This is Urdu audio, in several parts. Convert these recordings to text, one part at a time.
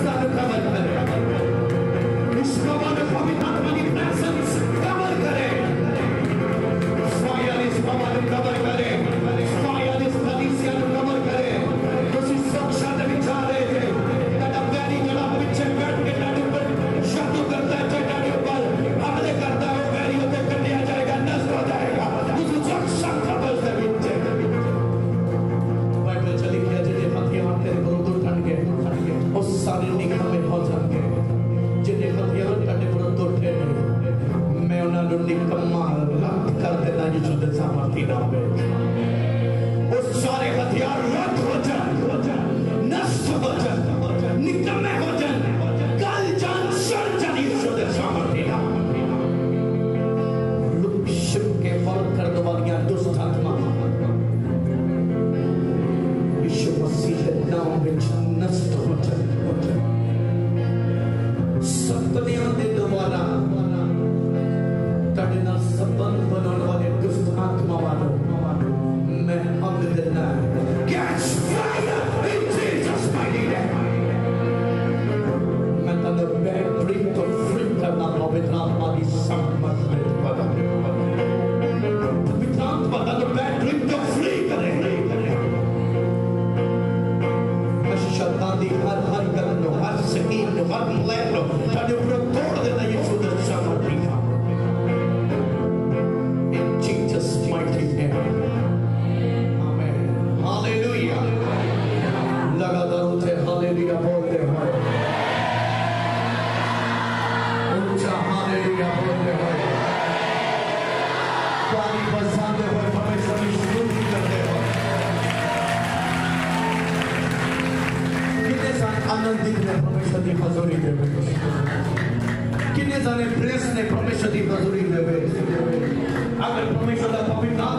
Islam'ın kavramları, Islam'ın kavramları, Doamnă, întâi ne promesă din păzorii de vești. Chineza ne prins, ne promesă din de vești. Am ne promesă, dar poate n-am,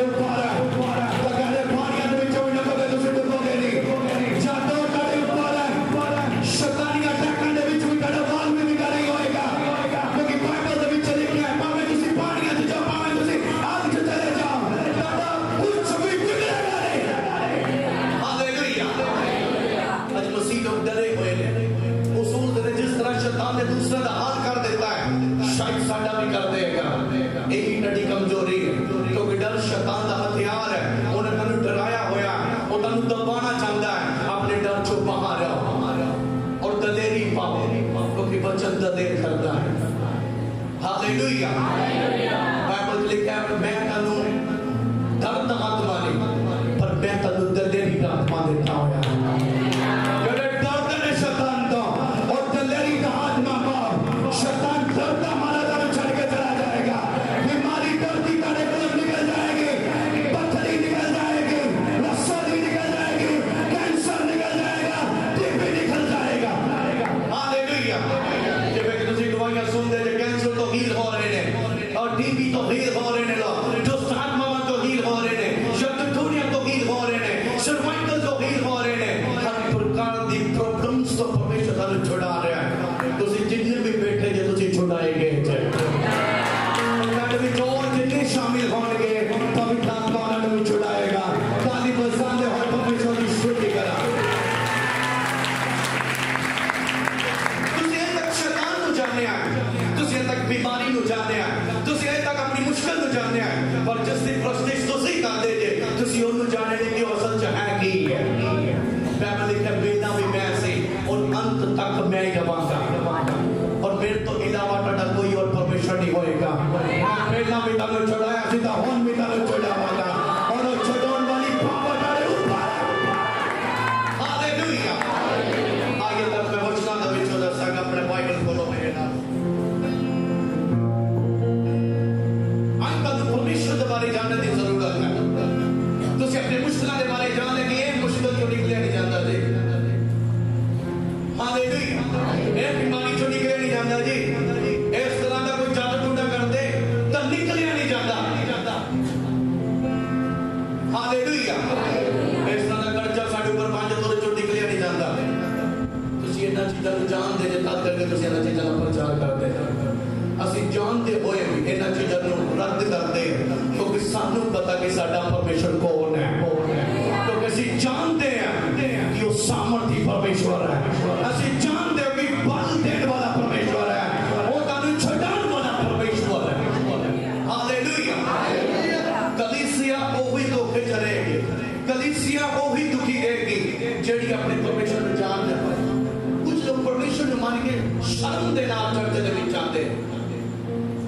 ਖੁਸ਼ੀਆਂ ਉਹ ਹੀ ਦੁਖੀ ਦੇਗੀ ਜਿਹੜੀ ਆਪਣੇ ਪਰਮੇਸ਼ਰ ਨੂੰ ਜਾਣ ਦੇ ਪਾਏ ਕੁਝ ਲੋਕ ਪਰਮੇਸ਼ਰ ਨੂੰ ਮੰਨ ਕੇ ਸ਼ਰਮ ਦੇ ਨਾਲ ਚੜ੍ਹ ਦੇ ਵਿੱਚ ਆਉਂਦੇ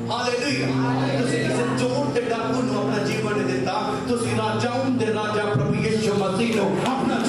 ਹਾਲੇਲੂਇਆ ਤੁਸੀਂ ਕਿਸੇ ਚੋਰ ਤੇ ਡਾਕੂ ਨੂੰ ਆਪਣਾ ਜੀਵਨ ਦਿੱਤਾ ਤੁਸੀਂ ਰਾਜਾਉਂ ਦੇ ਰਾਜਾ ਪ੍ਰਭੂ ਯਿਸੂ ਮਸੀਹ ਨੂੰ ਆਪਣਾ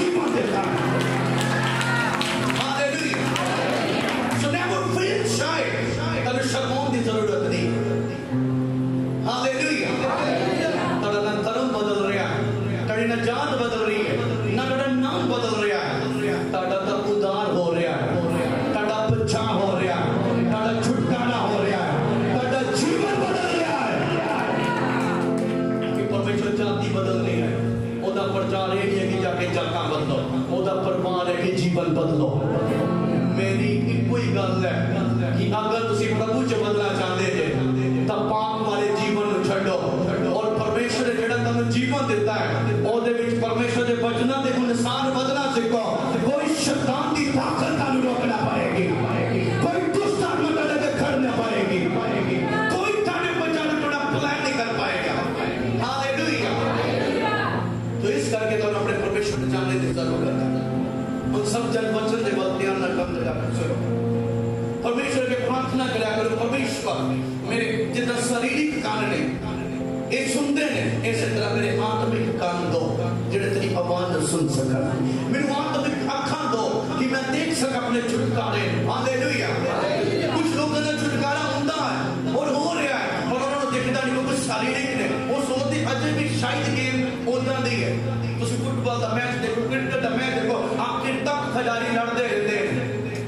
ساری نے کہنے وہ سوتی حجر بھی شاید گیم اوزن دی ہے تو اسی فوٹبال دا میچ دیکھو کرکٹ دا میچ دیکھو آپ کے تک خجاری لڑ دے رہتے ہیں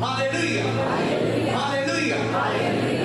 ہالیلویہ ہالیلویہ ہالیلویہ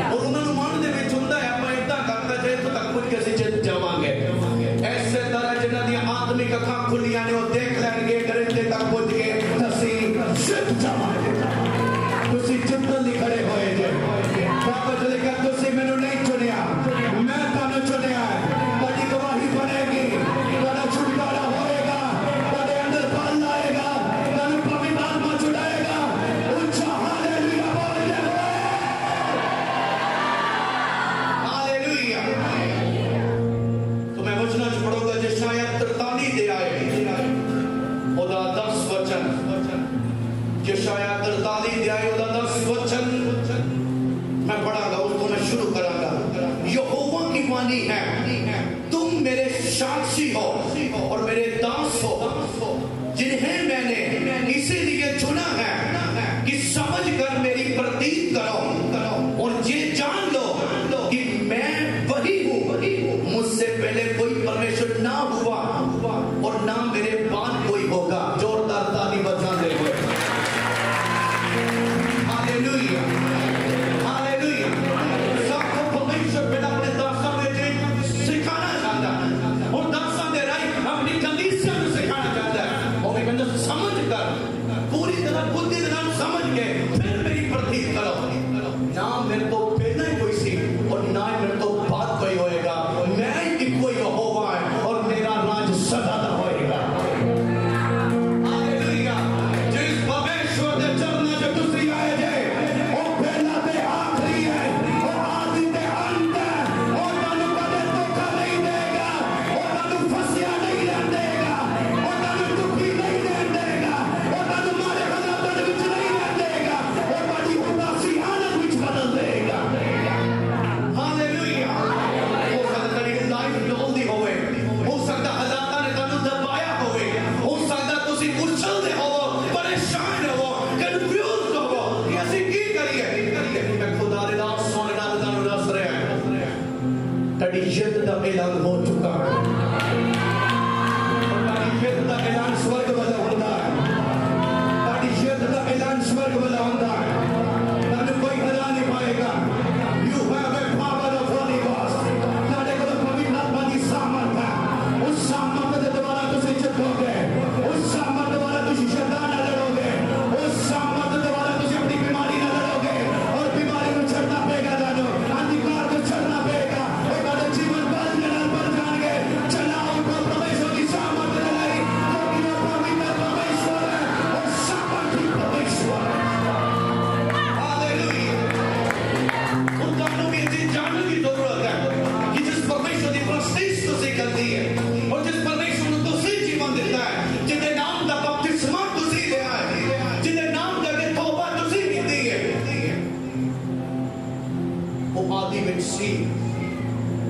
even see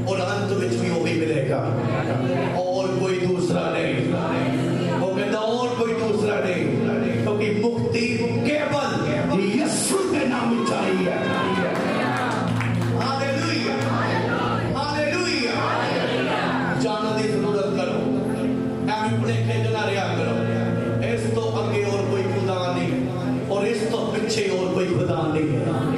اور انت میں تمہیں وہی ملے گا اور کوئی دوسرا نہیں وہ کہتا اور کوئی دوسرا نہیں کیونکہ مکتی کیول یسو کے نام چاہیے اور کوئی خدا نہیں اور اس تو پیچھے اور کوئی خدا نہیں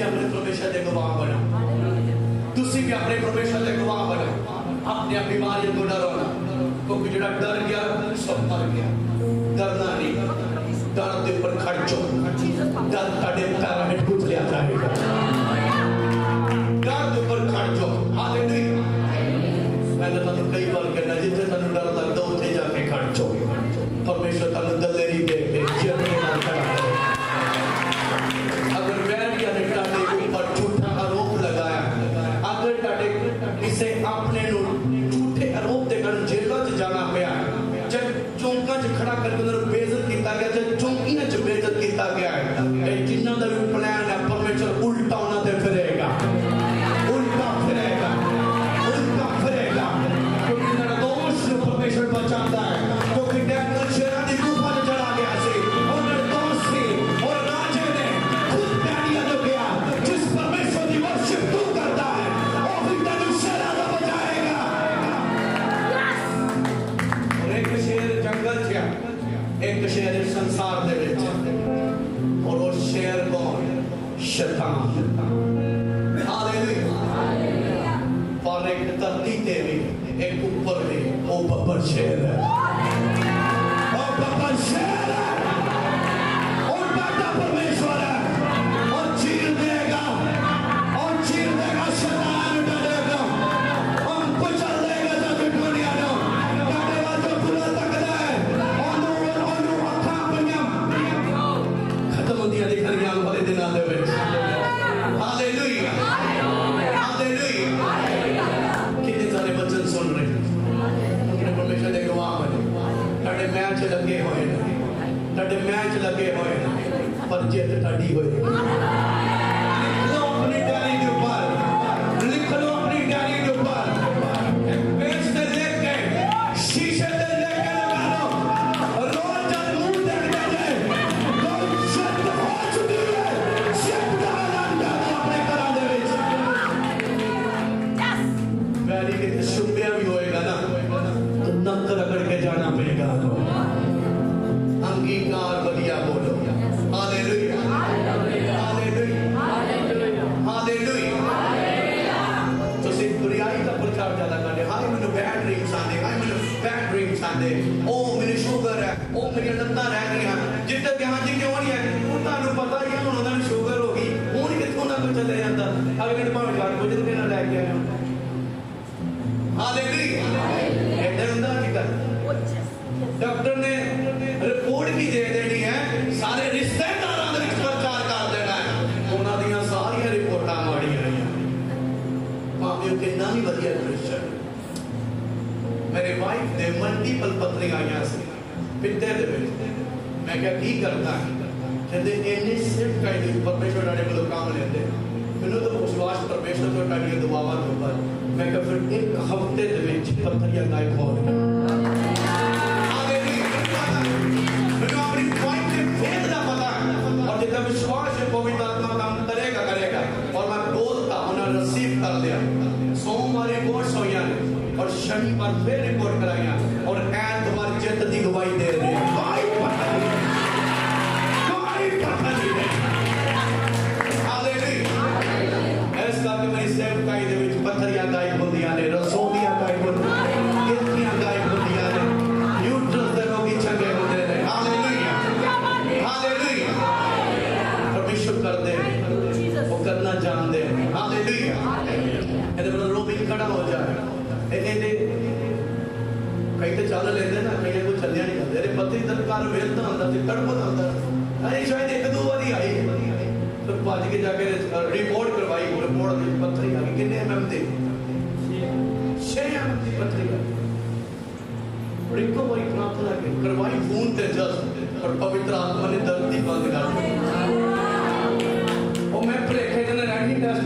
بھی اپنے پرویشہ دے گواہ بنا تسی بھی اپنے پرویشہ دے گواہ بنا اپنے اپنی ماری کو نہ۔ رونا کیونکہ جڑا ڈر گیا، سب مر گیا۔ ڈر نہ نہیں۔ ڈر دے پر کھڑ چو ڈر تڑے پیراں وچ پوت لیا جائے گا۔ livelihood. are very important. پویت آتم نے درد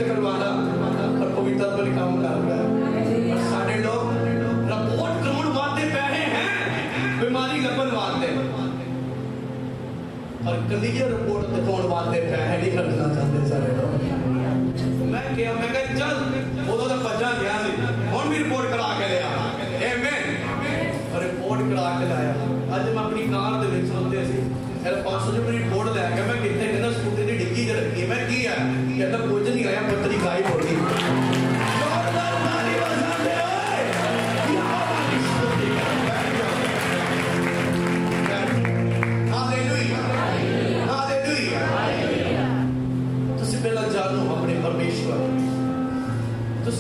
کروا پر پویتر آم کر سارے بڑی لاستے اور کلیج رپورٹ واسطے پیسے نہیں کٹنا چاہتے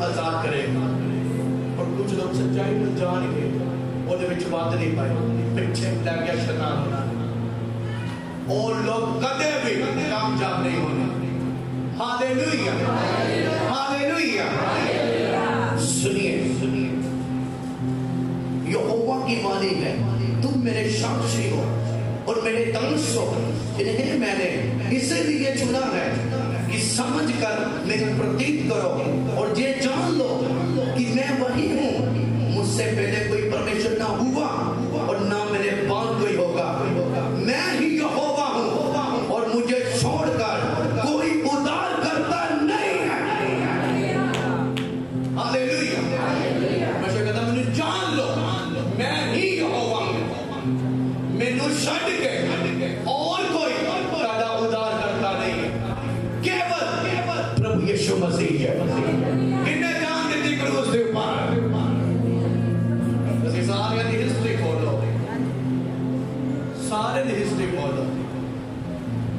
آزاد کرے۔ گا اور کچھ لوگ سچائی تو جان گے وہ ود نہیں پائے۔ پچھے لے گیا شیطان۔ ہونا اور لوگ کدے بھی کام جاب نہیں ہونا ہالیلویا۔ ہالیلویا۔ سنیے۔ سنیے یہوہ کی مالک ہے۔ تم میرے شخصی ہو اور میرے تنس ہو یعنی انہیں میں نے اسی لیے چنا ہے۔ سمجھ کر لیکن پرتیت کرو اور یہ جان لو کہ میں وہی ہوں، مجھ سے پہلے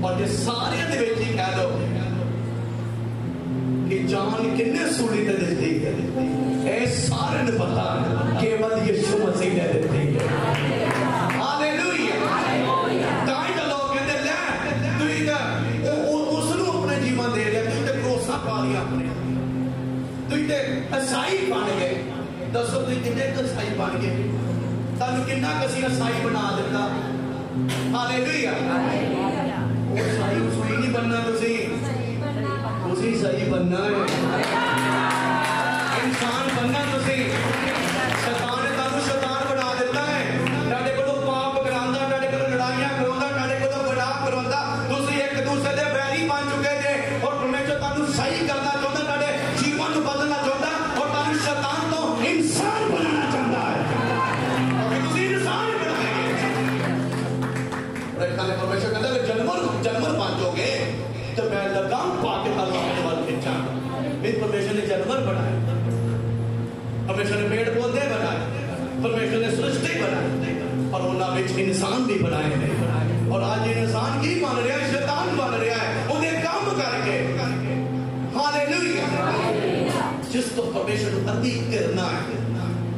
اور یہ سارے دے بیٹھی کہہ دو کہ جان کنے سوڑی تے دیتی ہے اے سارے نے پتا کیول یسوع مسیح نے دیتی ہے ہalleluya اپنے پا بن گئے۔ بن گئے۔ کسی بنا دیتا۔ وہ صحیح بننا تو صحیح۔ اسی صحیح بننا ہے۔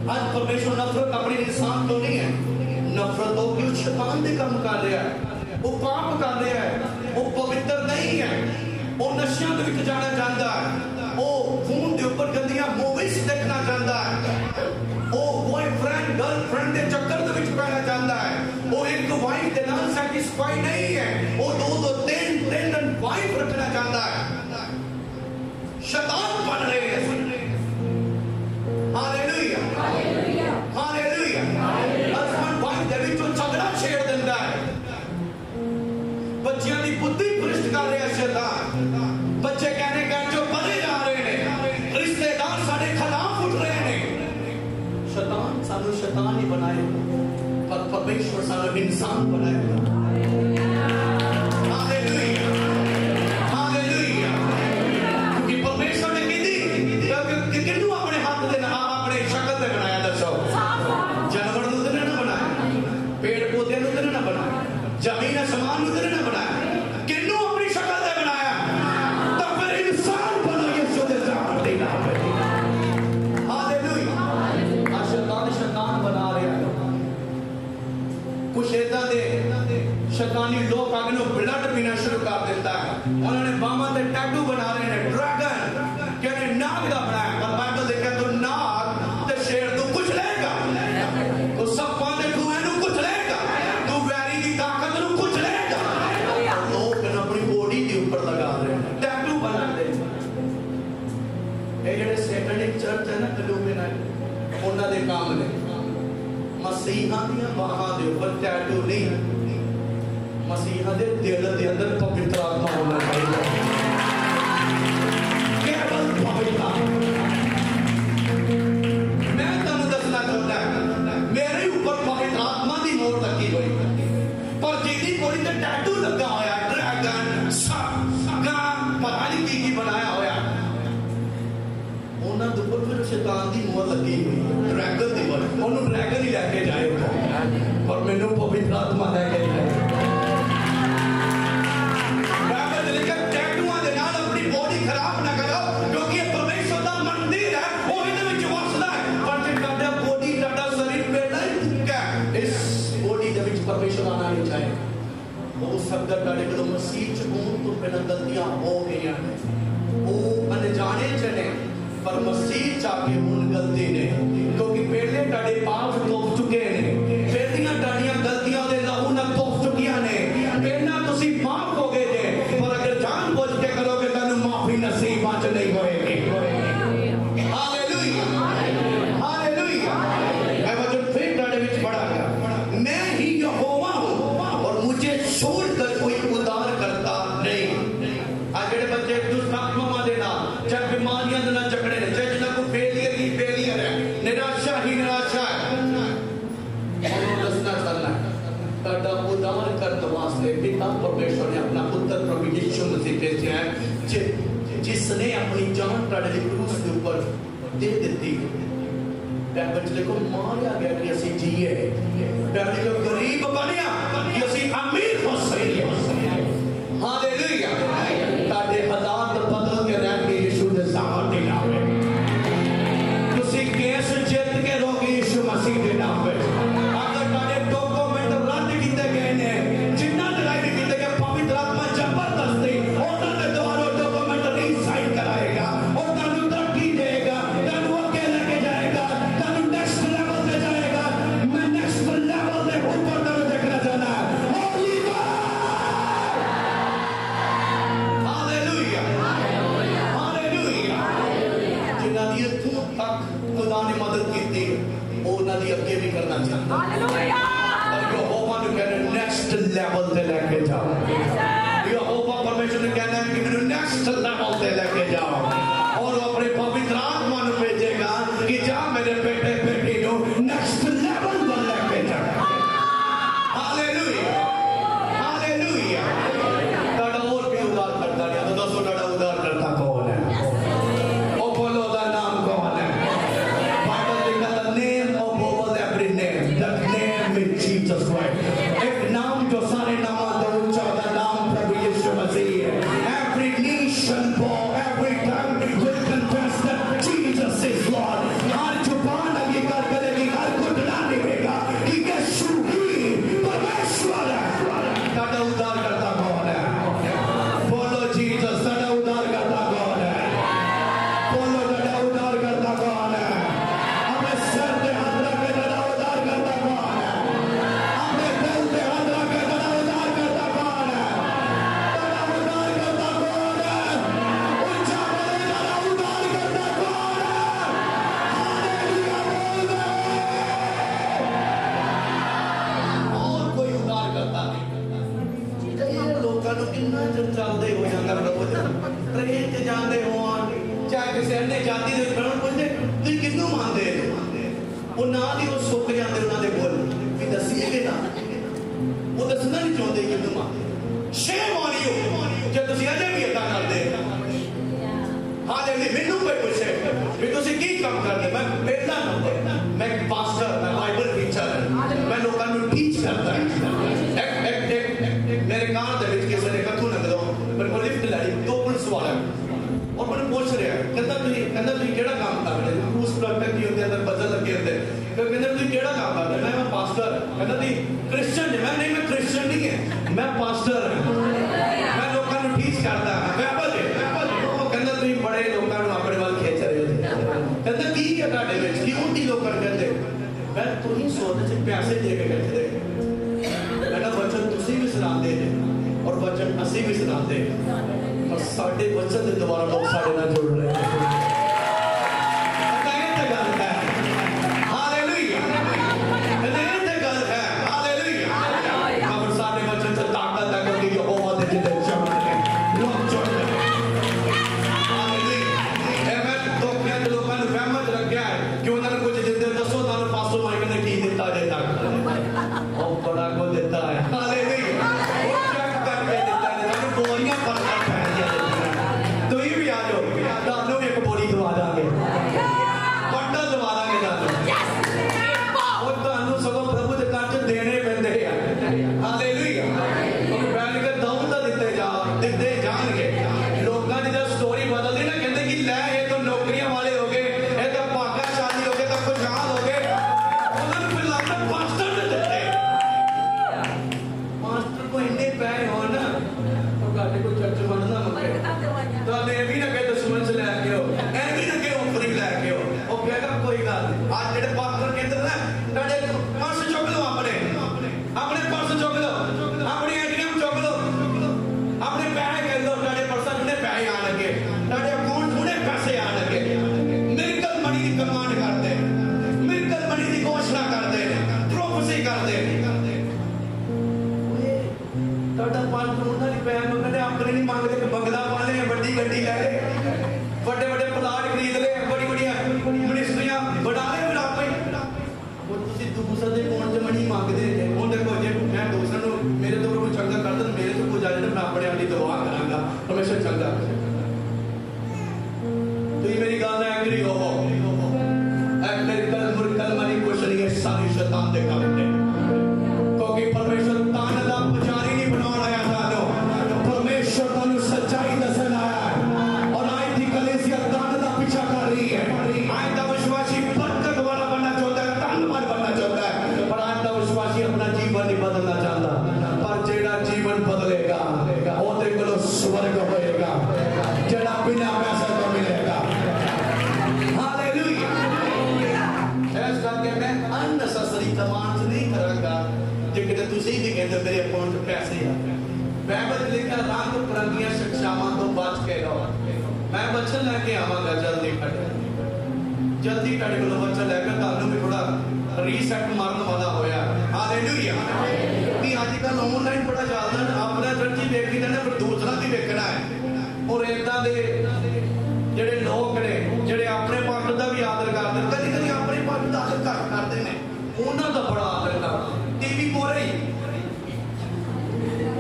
آج پرمیشور نفرت اپنے انسان تو نہیں ہے۔ نفرت ہو کہ وہ شیطان دے کام کر رہا ہے۔ وہ پاپ کر رہا ہے۔ وہ پوتر نہیں ہے۔ وہ نشیاں دے وچ جانا چاہندا ہے۔ وہ خون دے اوپر گندیاں موویز دیکھنا چاہندا ہے۔ وہ بوائے فرینڈ گرل فرینڈ دے چکر دے وچ پینا چاہندا ہے۔ وہ ایک وائف دے نال سیٹسفائی نہیں ہے۔ وہ دو دو تین تین وائف رکھنا چاہندا ہے۔ شیطان بن رہے ہیں۔ not what I مسیح دسیح پ ಕಡೆಗಳು ಮಸೀಚ್ ಕೂತು ಪೆನ ಗಲ್ತಿಯಾں ہو گئی ہیں وہ انجانے چلے پر مسیح چاہے ان گلتی نے کیونکہ پہلے ٹاڑے پاپ کو زندگی بچے کو ماریا گیا کہ اسی جیے۔ ڈرنے کو غریب بنیا کہ اسی امیر ہو دے ہالیلویہ iglesia ਕਰਕੇ ਆਵਾਂਗਾ ਜਲਦੀ ਤੁਹਾਡੇ ਜਲਦੀ ਤੁਹਾਡੇ ਕੋਲ ਬੱਚਾ ਲੈ ਕੇ ਤੁਹਾਨੂੰ ਵੀ ਥੋੜਾ ਰੀਸੈਟ ਮਾਰਨ ਵਾਲਾ ਹੋਇਆ। ਹਾਲੇਲੂਇਆ ਵੀ ਅੱਜ ਕੱਲ ਆਨਲਾਈਨ ਬੜਾ ਚੱਲਦਾ ਆਪਣਾ ਚਰਚੀ ਦੇਖੀ ਜਾਂਦਾ ਪਰ ਦੂਸਰਾ ਦੀ ਵੇਖਣਾ ਹੈ। ਔਰ ਇਦਾਂ ਦੇ ਜਿਹੜੇ ਲੋਕ ਨੇ ਜਿਹੜੇ ਆਪਣੇ ਪੱਖ ਦਾ ਵੀ ਆਦਰ ਕਰਦੇ ਕਦੀ ਕਦੀ ਆਪਣੇ ਪੱਖ ਦਾ ਆਦਰ ਘੱਟ ਕਰਦੇ ਨੇ। ਉਹਨਾਂ ਦਾ ਬੜਾ ਆਦਰ ਕਰਦੇ ਟੀਵੀ ਕੋਰੇ ਹੀ।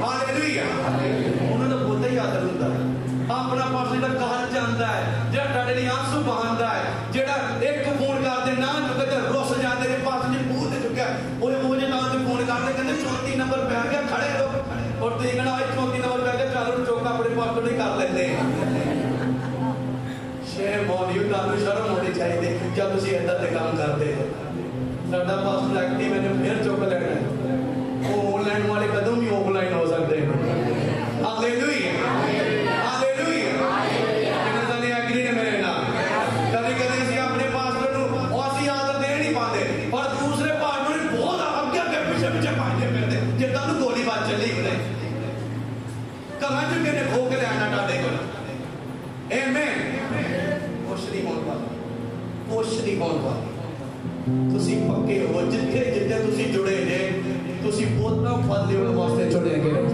ਹਾਲੇਲੂਇਆ گولی بار چلی گئی نے پکے ہو جی جی بوتل فل داستے چڑے گئے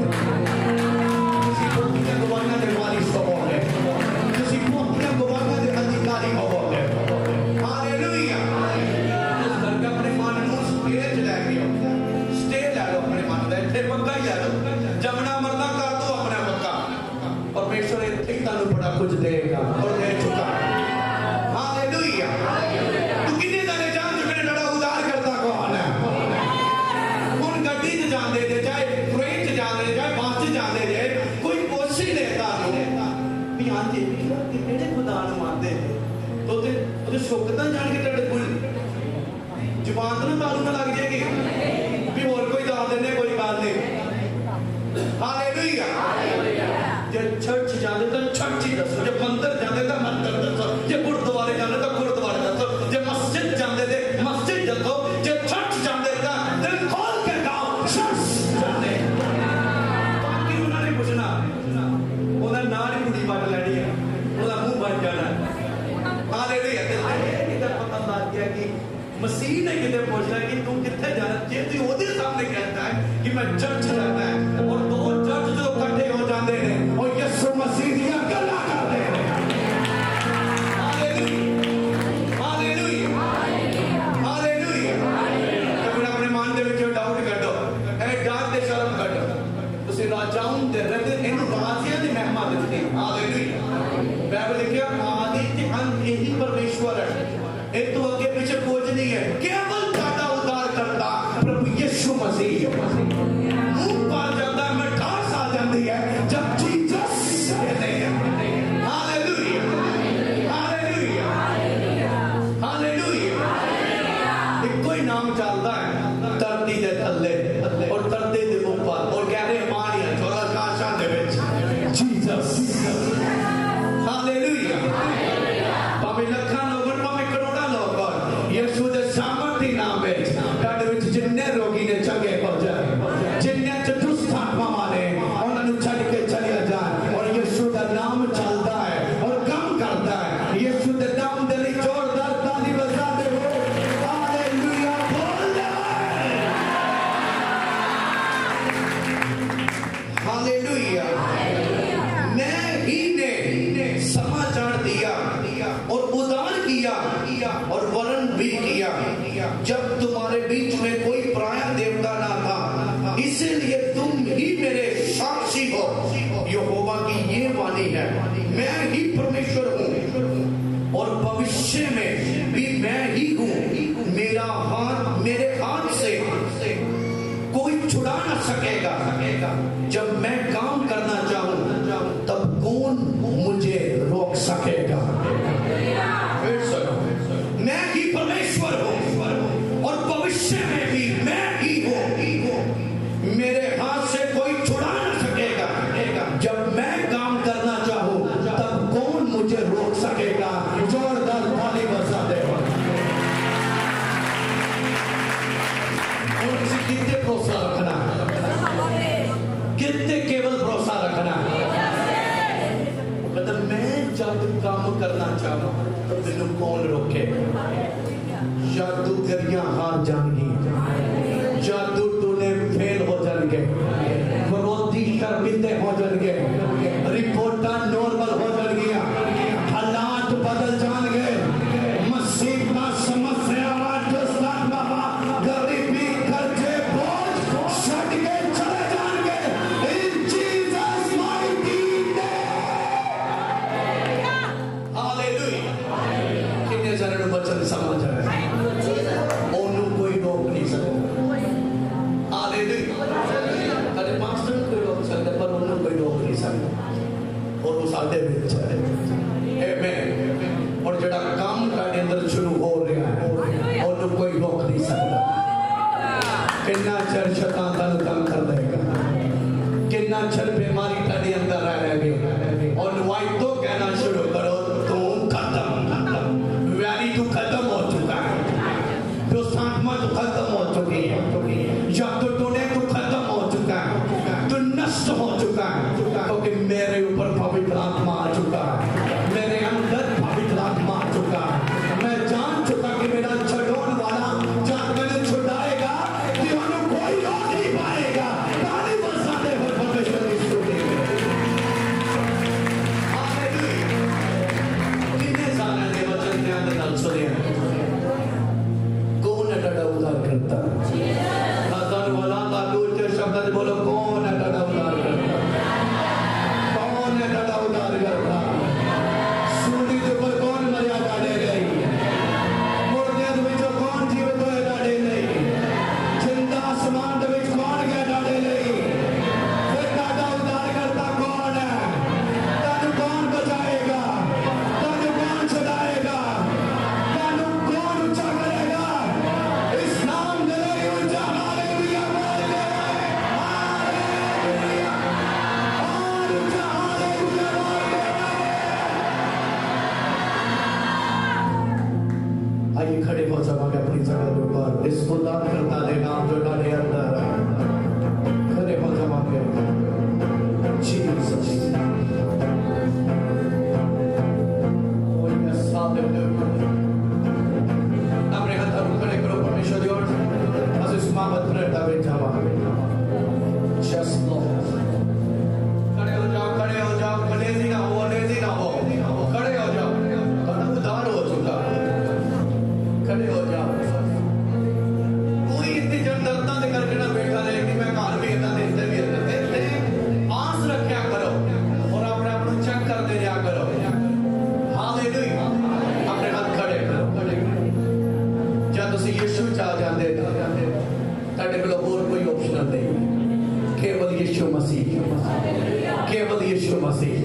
ਕੇਵਲ ਯਿਸੂ ਮਸੀਹ।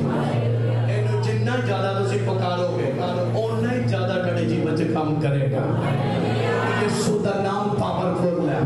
ਇਹਨੂੰ ਜਿੰਨਾ ਜ਼ਿਆਦਾ ਤੁਸੀਂ ਪੁਕਾਰੋਗੇ ਉਨਾ ਹੀ ਜ਼ਿਆਦਾ ਤੁਹਾਡੇ ਜੀਵਨ 'ਚ ਕੰਮ ਕਰੇਗਾ। ਯਿਸੂ ਦਾ ਨਾਮ ਪਾਵਰਫੁਲ ਹੈ।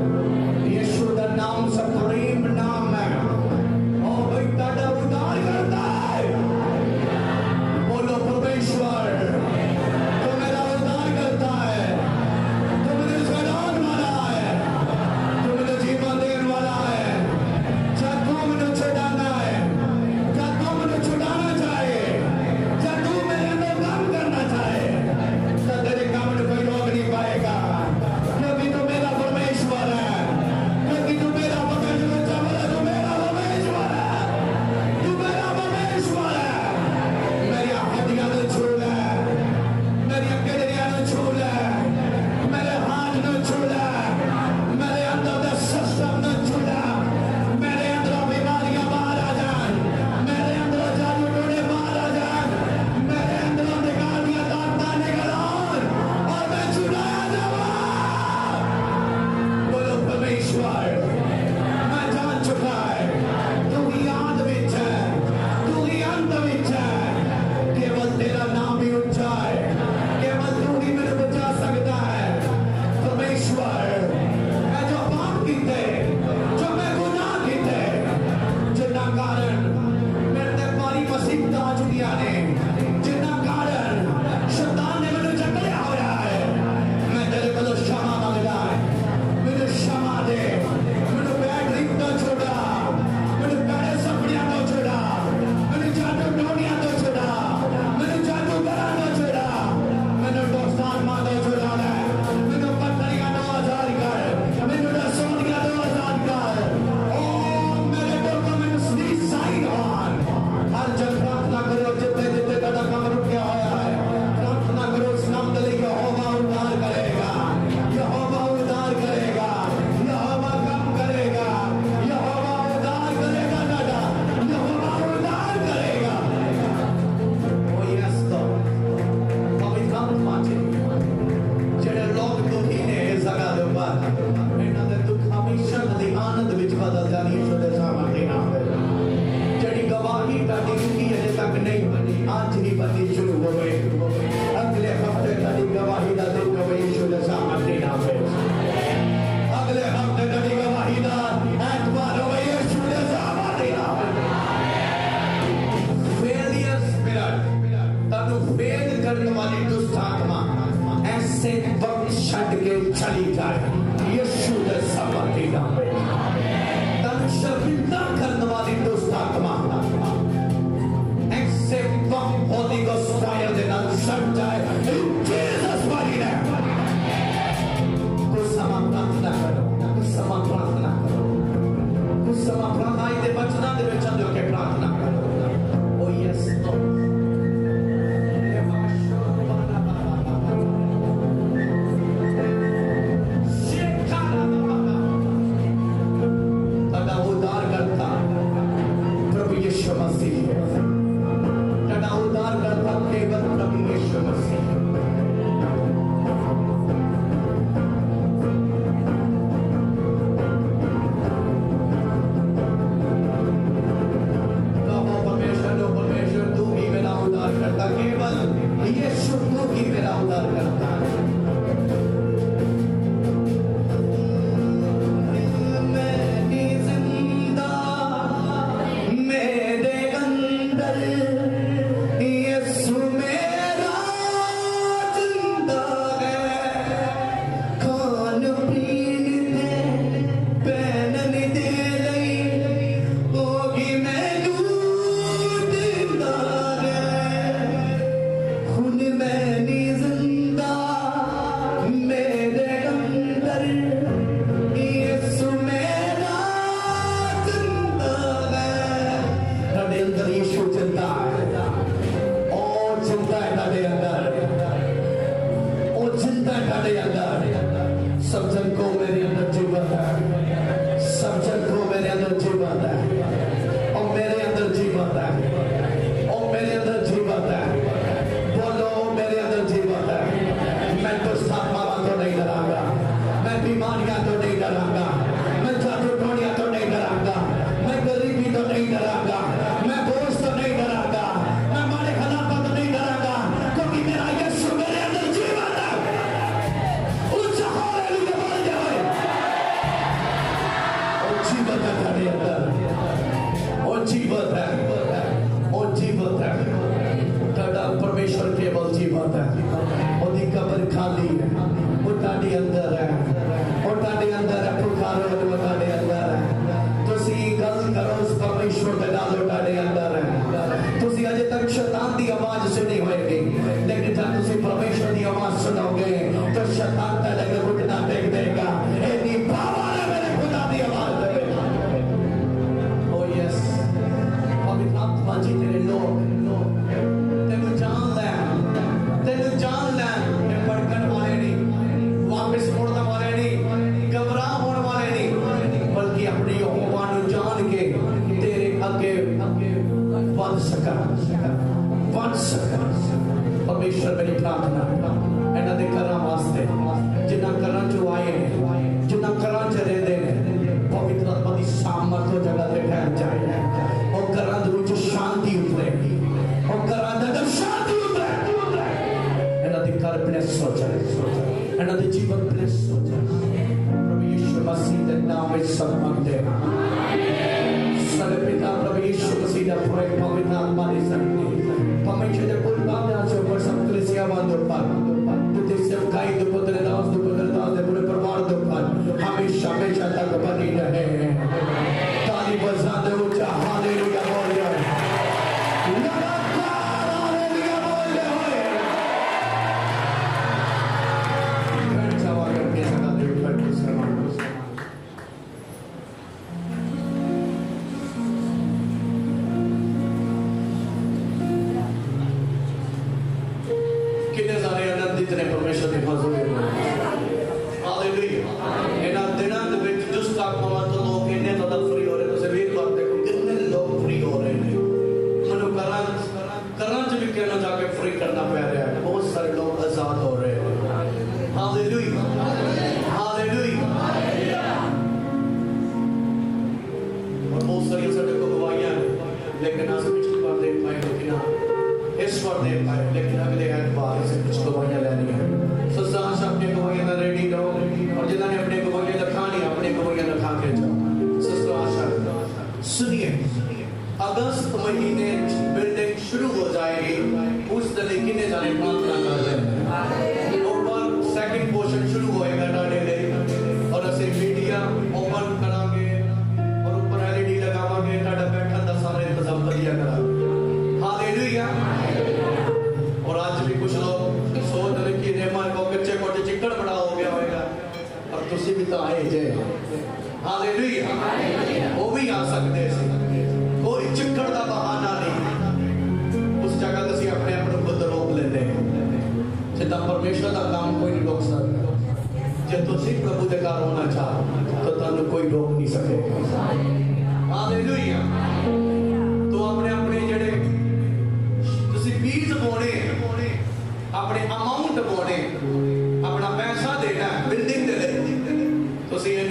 اچھی بات ہے اچھی بات اچھی بات ہے ٹاڈا پرمیشور کیول جی بات ہے وہ قبر خالی ہے وہ ٹاڈے اندر ہے وہ ٹاڈے اندر ہے پکارو وہ ٹاڈے اندر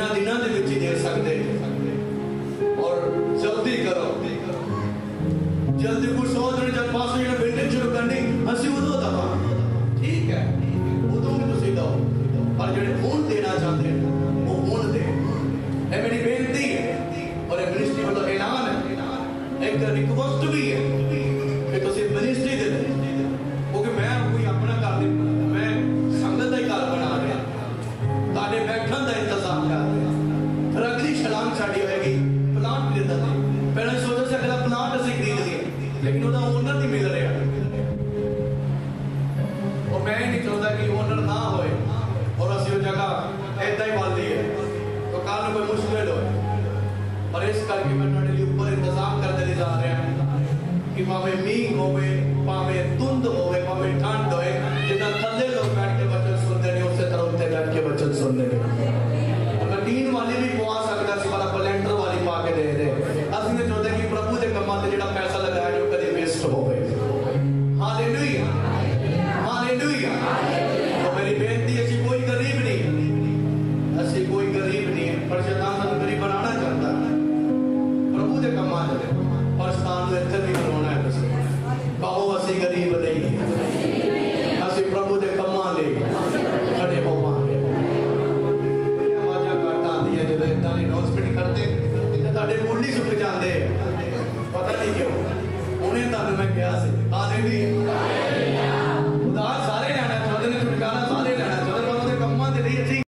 انہاں دنہاں دے بچی دے سکتے اور جلدی کرو۔ جلدی کو سوچ رہے جب پاس میں بیٹنگ شروع کرنی، ہنسی ہوتا ہوتا۔ پا ٹھیک ہے۔ وہ تو میں تو سیدھا ہو۔ پر جڑے خون دینا چاہتے ہیں، وہ خون دے اے میری بیٹنی ہے۔ اور اے منسٹری مطلب اعلان ہے۔ ایک ریکوست بھی ہے۔